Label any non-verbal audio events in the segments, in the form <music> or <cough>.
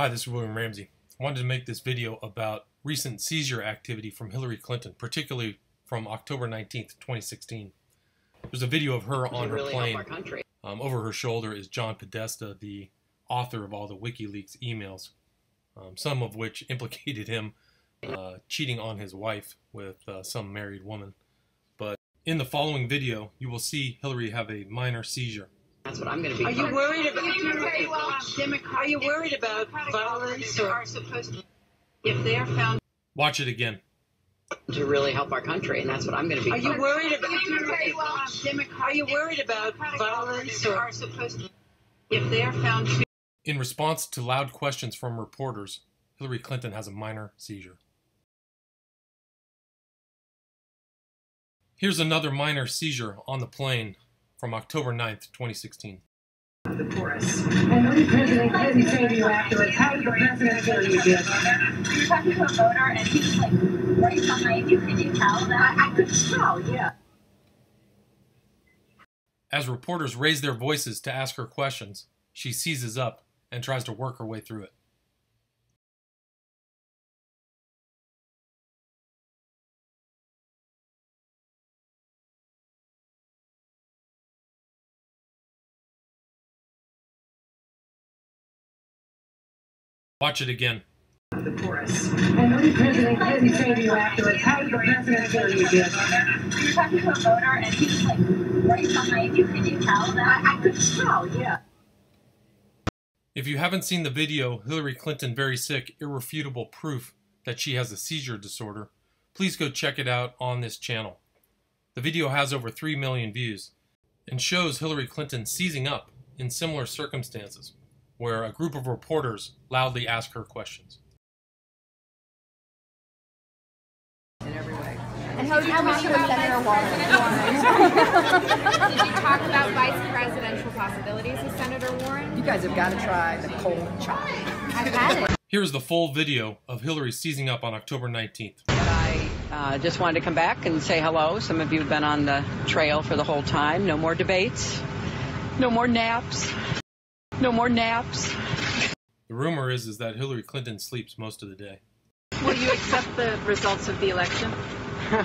Hi, this is William Ramsey. I wanted to make this video about recent seizure activity from Hillary Clinton, particularly from October 19th, 2016. There's a video of her on her really plane. help our country. Um, over her shoulder is John Podesta, the author of all the WikiLeaks emails, um, some of which implicated him uh, cheating on his wife with uh, some married woman. But in the following video, you will see Hillary have a minor seizure. That's what I'm going to be. Are you part. worried about? Are you worried about violence or if they're found? Watch it again. to really help our country, and that's what I'm going to be. Are you part. worried about? Are you worried about violence or are supposed to, if they're found? In response to loud questions from reporters, Hillary Clinton has a minor seizure. Here's another minor seizure on the plane from October 9th, 2016. I know the president didn't say to you afterwards. How did the president feel you did? You're talking to a voter, and he was like right behind you. Can you tell that? I could tell, yeah. As reporters raise their voices to ask her questions, she seizes up and tries to work her way through it. Watch it again. I know the president say to you afterwards. How did the president feel you did? You're talking to a voter, and he was like right behind you. Can you tell that? I could tell, yeah. If you haven't seen the video, Hillary Clinton Very Sick Irrefutable Proof that she has a seizure disorder, please go check it out on this channel. The video has over 3 million views and shows Hillary Clinton seizing up in similar circumstances where a group of reporters loudly ask her questions. And how did you talk about Senator <laughs> Warren? Did you talk about vice presidential possibilities with Senator Warren? You guys have got to try the cold chop. I've had it. Here is the full video of Hillary seizing up on October 19th. I uh, just wanted to come back and say hello. Some of you have been on the trail for the whole time. No more debates. No more naps. No more naps. The rumor is, is that Hillary Clinton sleeps most of the day. Will you accept the results of the election? <laughs>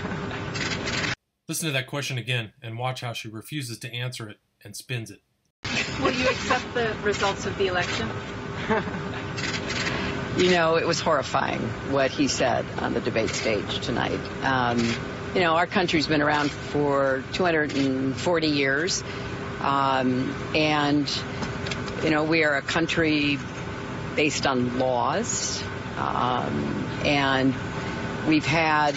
Listen to that question again and watch how she refuses to answer it and spins it. Will you accept the results of the election? <laughs> You know, it was horrifying what he said on the debate stage tonight. Um, you know, our country's been around for 240 years, um, and you know, we are a country based on laws, um, and we've had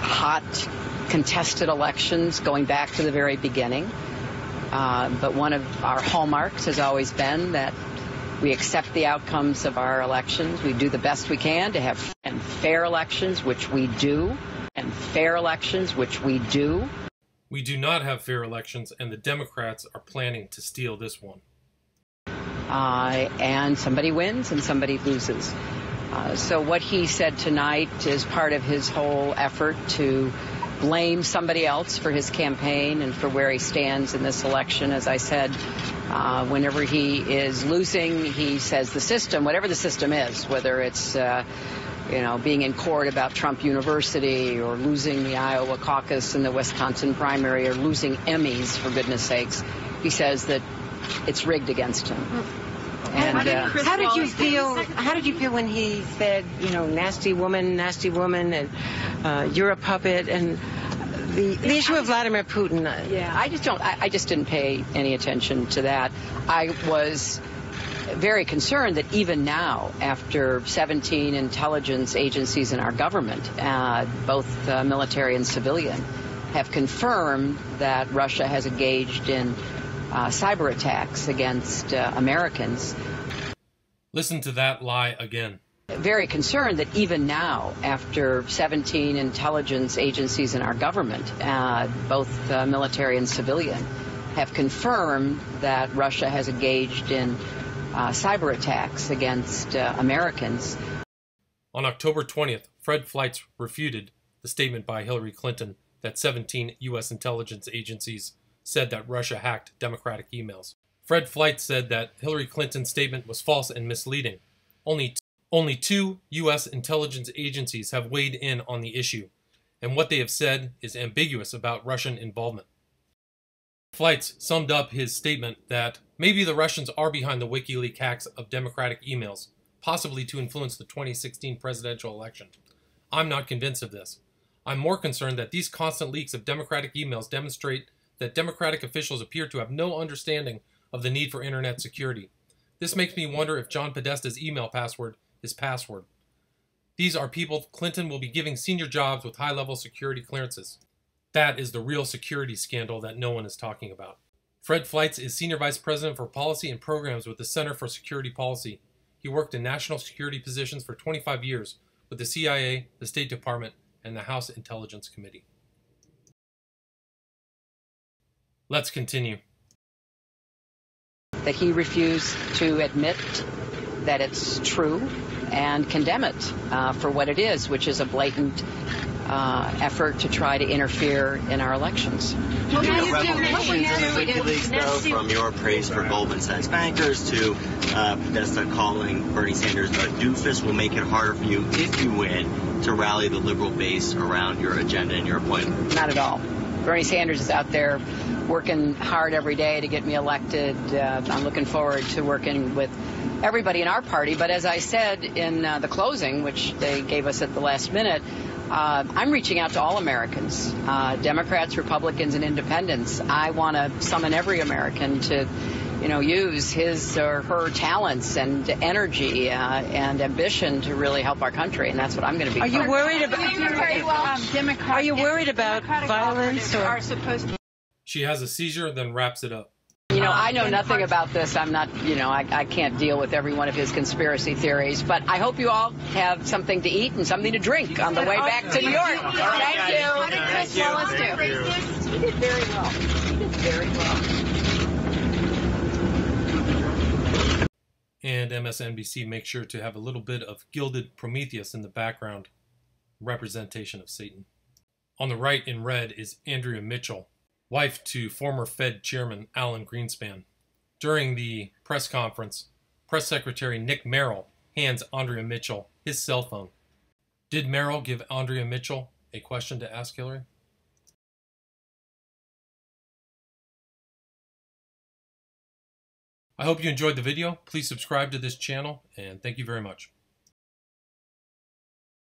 hot contested elections going back to the very beginning. Uh, but one of our hallmarks has always been that we accept the outcomes of our elections. We do the best we can to have and fair elections, which we do, and fair elections, which we do. We do not have fair elections, and the Democrats are planning to steal this one. Uh, and somebody wins and somebody loses. Uh, so what he said tonight is part of his whole effort to blame somebody else for his campaign and for where he stands in this election. As I said, uh, whenever he is losing, he says the system, whatever the system is, whether it's uh, you know, being in court about Trump University or losing the Iowa caucus and the Wisconsin primary or losing Emmys, for goodness sakes, he says that it's rigged against him. And uh, How did you feel? How did you feel when he said, you know, nasty woman, nasty woman, and uh, you're a puppet, and the, the issue of Vladimir Putin? uh, yeah, I just don't. I, I just didn't pay any attention to that. I was very concerned that even now, after 17 intelligence agencies in our government, uh, both uh, military and civilian, have confirmed that Russia has engaged in cyber attacks against uh, Americans. Listen to that lie again. Very concerned that even now, after 17 intelligence agencies in our government, uh, both uh, military and civilian, have confirmed that Russia has engaged in uh, cyber attacks against uh, Americans. On October 20th, Fred Fleitz refuted the statement by Hillary Clinton that 17 U.S. intelligence agencies said that Russia hacked Democratic emails. Fred Fleitz said that Hillary Clinton's statement was false and misleading, Only, only two U.S. intelligence agencies have weighed in on the issue, and what they have said is ambiguous about Russian involvement. Fleitz summed up his statement that maybe the Russians are behind the WikiLeaks hacks of Democratic emails, possibly to influence the 2016 presidential election. I'm not convinced of this. I'm more concerned that these constant leaks of Democratic emails demonstrate that Democratic officials appear to have no understanding of the need for internet security. This makes me wonder if John Podesta's email password is password. These are people Clinton will be giving senior jobs with high level security clearances. That is the real security scandal that no one is talking about. Fred Fleitz is Senior Vice President for Policy and Programs with the Center for Security Policy. He worked in national security positions for 25 years with the CIA, the State Department, and the House Intelligence Committee. Let's continue. That he refused to admit that it's true and condemn it uh, for what it is, which is a blatant uh, effort to try to interfere in our elections. Well, you WikiLeaks, though, from your praise for Goldman Sachs bankers to uh, Podesta calling Bernie Sanders a doofus will make it harder for you, if you win, to rally the liberal base around your agenda and your appointment. Not at all. Bernie Sanders is out there working hard every day to get me elected. Uh, I'm looking forward to working with everybody in our party. But as I said in uh, the closing, which they gave us at the last minute, uh, I'm reaching out to all Americans, uh, Democrats, Republicans, and Independents. I want to summon every American to, you know, use his or her talents and energy uh, and ambition to really help our country, and that's what I'm going to be. Are you worried about? Um, Are you worried about violence or? Are supposed to She has a seizure, then wraps it up. You know, I know nothing about this. I'm not, you know, I, I can't deal with every one of his conspiracy theories. But I hope you all have something to eat and something to drink on the way back to New York. Thank you. How did Chris Wallace do? He did very well. He did very well. And MSNBC makes sure to have a little bit of gilded Prometheus in the background, representation of Satan. On the right in red is Andrea Mitchell, wife to former Fed Chairman Alan Greenspan. During the press conference, Press Secretary Nick Merrill hands Andrea Mitchell his cell phone. Did Merrill give Andrea Mitchell a question to ask Hillary? I hope you enjoyed the video. Please subscribe to this channel, and thank you very much.